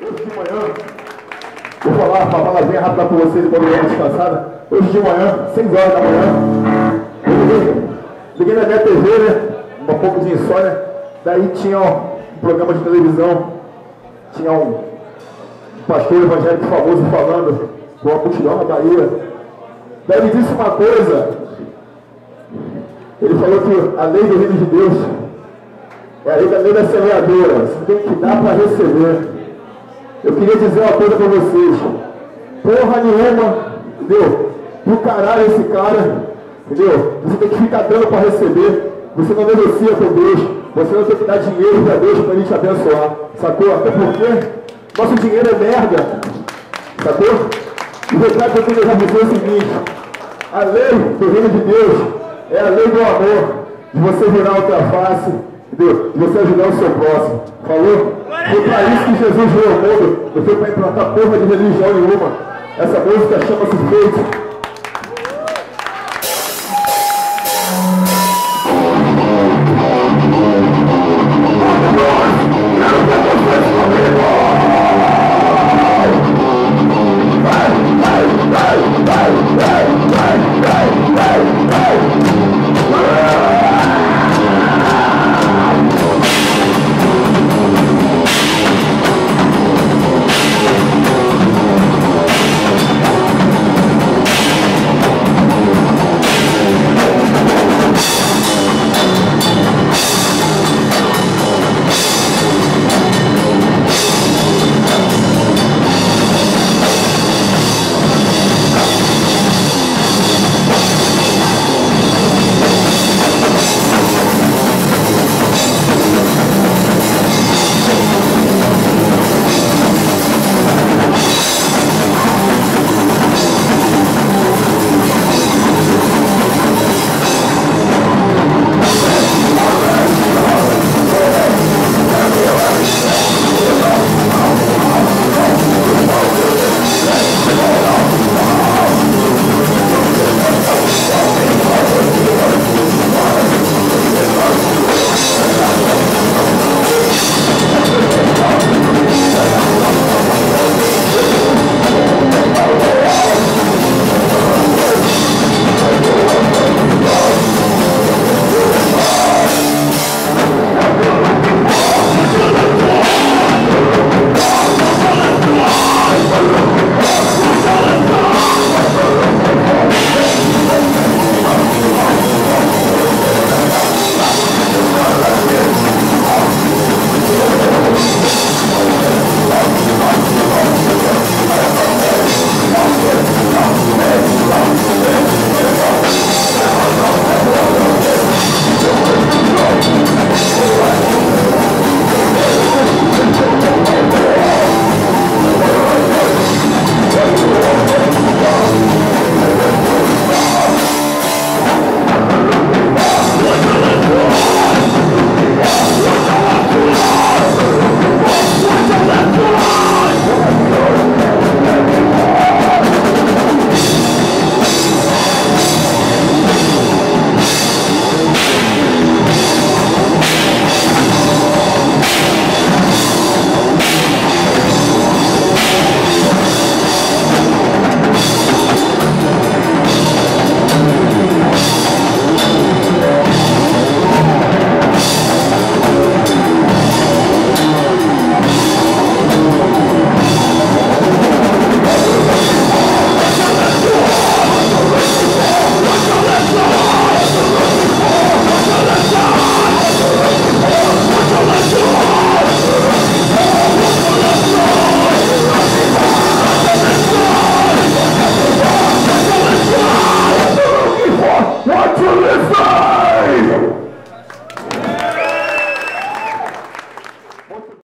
Hoje de manhã, vou falar uma palavrinha rápida com vocês quando eu descansada. Hoje de manhã, 6 horas da manhã, eu liguei na minha TV, né? Um pouco de insônia. Daí tinha um programa de televisão, tinha um pastor evangélico famoso falando com uma multidão na Bahia. Daí ele disse uma coisa. Ele falou que a lei do reino de Deus é a lei da lei da semeadora. Você tem que dar para receber. Eu queria dizer uma coisa para vocês. Porra nenhuma, entendeu? Do caralho esse cara, entendeu? Você tem que ficar dando para receber. Você não negocia com Deus. Você não tem que dar dinheiro para Deus para Ele te abençoar. Sacou? Até porque nosso dinheiro é merda. Sacou? O recado que eu queria dizer é o seguinte. A lei do reino de Deus é a lei do amor. De você virar outra face. Entendeu? De você ajudar o seu próximo. Falou? Foi para isso que Jesus veio ao mundo. Não foi para implantar porra de religião nenhuma. Essa música chama-se Feito.